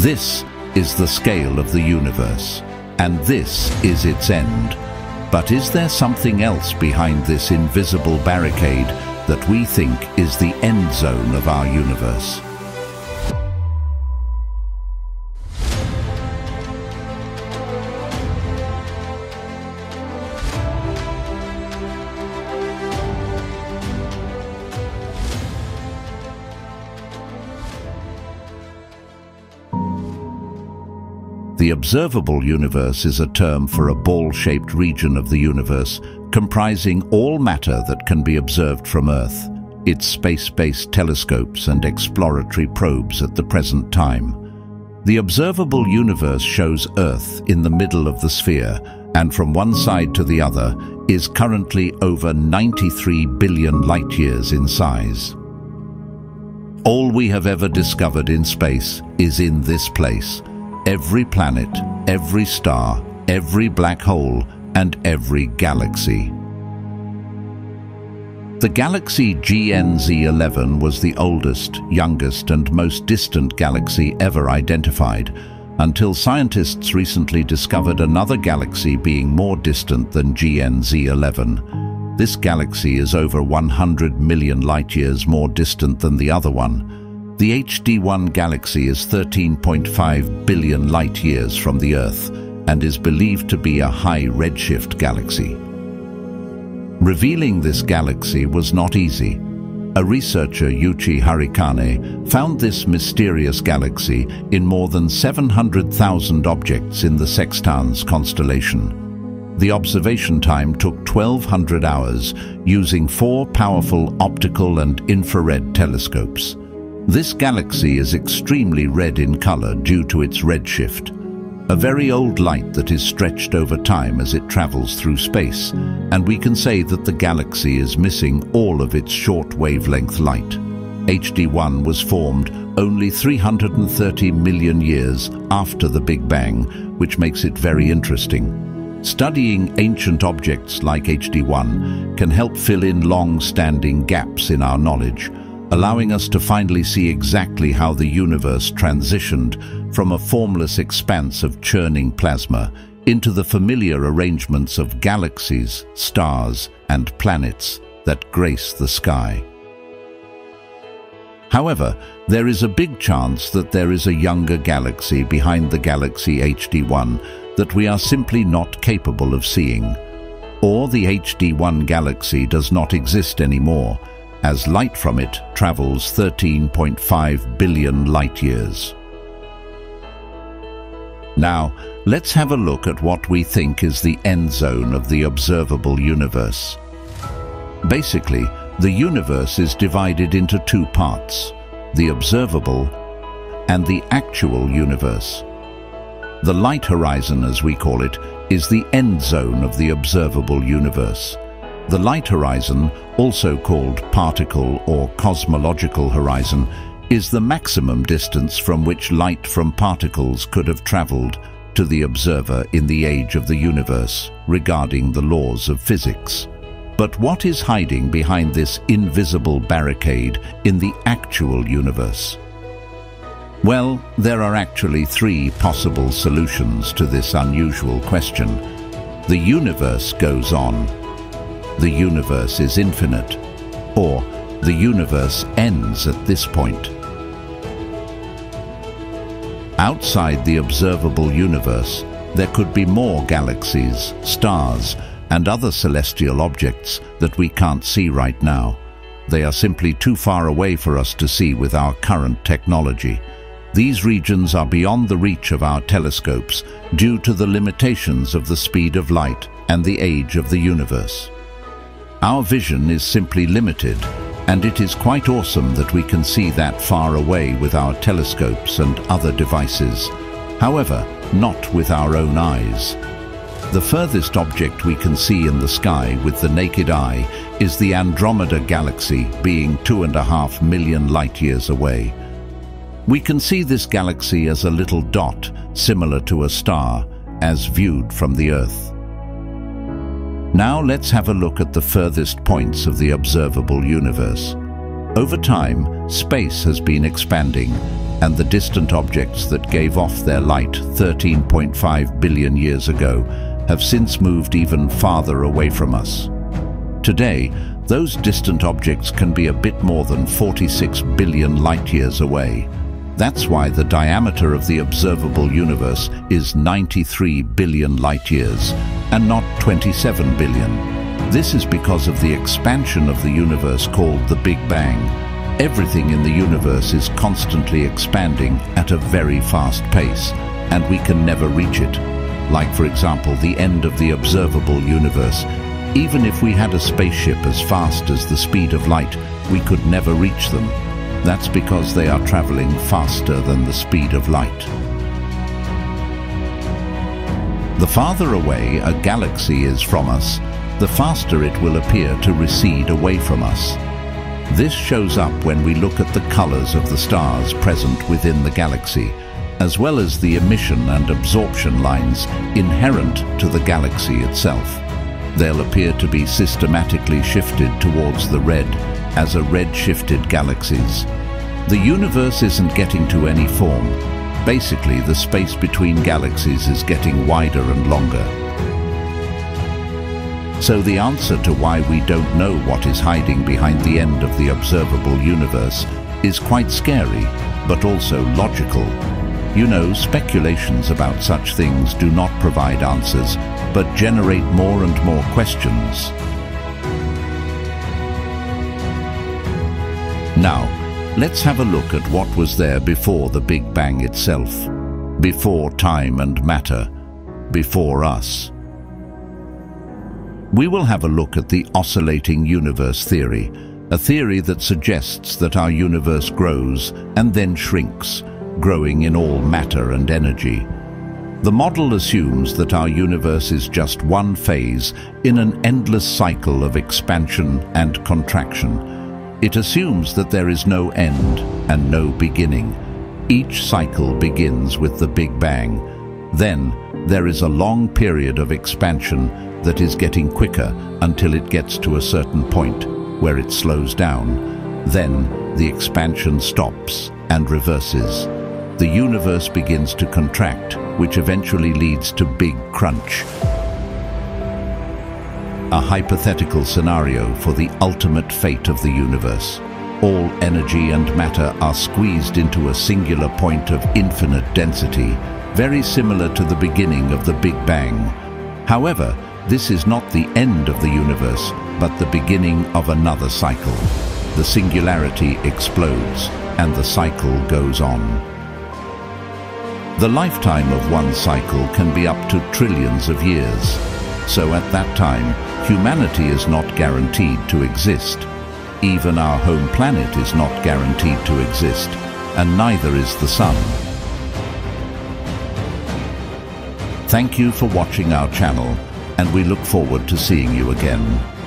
This is the scale of the universe, and this is its end. But is there something else behind this invisible barricade that we think is the end zone of our universe? The observable universe is a term for a ball-shaped region of the universe comprising all matter that can be observed from Earth, its space-based telescopes and exploratory probes at the present time. The observable universe shows Earth in the middle of the sphere and from one side to the other is currently over 93 billion light-years in size. All we have ever discovered in space is in this place, every planet, every star, every black hole, and every galaxy. The galaxy GNZ11 was the oldest, youngest, and most distant galaxy ever identified, until scientists recently discovered another galaxy being more distant than GNZ11. This galaxy is over 100 million light-years more distant than the other one, the HD1 galaxy is 13.5 billion light-years from the Earth and is believed to be a high redshift galaxy. Revealing this galaxy was not easy. A researcher, Yuichi Harikane, found this mysterious galaxy in more than 700,000 objects in the Sextans constellation. The observation time took 1200 hours using four powerful optical and infrared telescopes. This galaxy is extremely red in color due to its redshift, a very old light that is stretched over time as it travels through space, and we can say that the galaxy is missing all of its short wavelength light. HD1 was formed only 330 million years after the Big Bang, which makes it very interesting. Studying ancient objects like HD1 can help fill in long-standing gaps in our knowledge, allowing us to finally see exactly how the universe transitioned from a formless expanse of churning plasma into the familiar arrangements of galaxies, stars, and planets that grace the sky. However, there is a big chance that there is a younger galaxy behind the galaxy HD1 that we are simply not capable of seeing. Or the HD1 galaxy does not exist anymore, as light from it travels 13.5 billion light-years. Now, let's have a look at what we think is the end zone of the observable universe. Basically, the universe is divided into two parts, the observable and the actual universe. The light horizon, as we call it, is the end zone of the observable universe. The light horizon, also called particle or cosmological horizon, is the maximum distance from which light from particles could have travelled to the observer in the age of the universe regarding the laws of physics. But what is hiding behind this invisible barricade in the actual universe? Well, there are actually three possible solutions to this unusual question. The universe goes on, the universe is infinite, or the universe ends at this point. Outside the observable universe, there could be more galaxies, stars, and other celestial objects that we can't see right now. They are simply too far away for us to see with our current technology. These regions are beyond the reach of our telescopes due to the limitations of the speed of light and the age of the universe. Our vision is simply limited, and it is quite awesome that we can see that far away with our telescopes and other devices. However, not with our own eyes. The furthest object we can see in the sky with the naked eye is the Andromeda Galaxy, being two and a half million light-years away. We can see this galaxy as a little dot, similar to a star, as viewed from the Earth. Now let's have a look at the furthest points of the observable universe. Over time, space has been expanding, and the distant objects that gave off their light 13.5 billion years ago have since moved even farther away from us. Today, those distant objects can be a bit more than 46 billion light-years away. That's why the diameter of the observable universe is 93 billion light-years and not 27 billion. This is because of the expansion of the universe called the Big Bang. Everything in the universe is constantly expanding at a very fast pace, and we can never reach it. Like, for example, the end of the observable universe even if we had a spaceship as fast as the speed of light, we could never reach them. That's because they are traveling faster than the speed of light. The farther away a galaxy is from us, the faster it will appear to recede away from us. This shows up when we look at the colors of the stars present within the galaxy, as well as the emission and absorption lines inherent to the galaxy itself they'll appear to be systematically shifted towards the red as a red-shifted galaxies. The universe isn't getting to any form. Basically, the space between galaxies is getting wider and longer. So the answer to why we don't know what is hiding behind the end of the observable universe is quite scary, but also logical. You know, speculations about such things do not provide answers, but generate more and more questions. Now, let's have a look at what was there before the Big Bang itself, before time and matter, before us. We will have a look at the oscillating universe theory, a theory that suggests that our universe grows and then shrinks, growing in all matter and energy. The model assumes that our universe is just one phase in an endless cycle of expansion and contraction. It assumes that there is no end and no beginning. Each cycle begins with the Big Bang. Then, there is a long period of expansion that is getting quicker until it gets to a certain point, where it slows down. Then, the expansion stops and reverses the universe begins to contract, which eventually leads to Big Crunch. A hypothetical scenario for the ultimate fate of the universe. All energy and matter are squeezed into a singular point of infinite density, very similar to the beginning of the Big Bang. However, this is not the end of the universe, but the beginning of another cycle. The singularity explodes, and the cycle goes on. The lifetime of one cycle can be up to trillions of years. So at that time, humanity is not guaranteed to exist. Even our home planet is not guaranteed to exist, and neither is the sun. Thank you for watching our channel, and we look forward to seeing you again.